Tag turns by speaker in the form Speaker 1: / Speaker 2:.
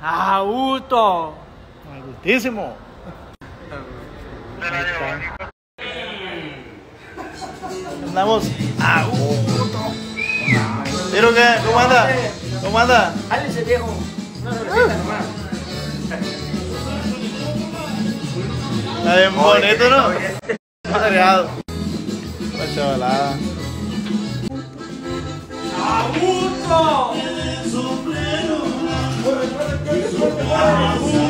Speaker 1: ¡A gusto!
Speaker 2: A gustísimo.
Speaker 3: Te la llevo, Nico.
Speaker 2: Andamos a gusto. ¿Vieron qué? ¿Cómo anda? ¿Cómo anda?
Speaker 1: ¡Álese, viejo! Una cervecita nomás.
Speaker 2: Está bien bonito, ¿no? Madreado. La chavalada.
Speaker 1: ¡A gusto!
Speaker 2: ¡A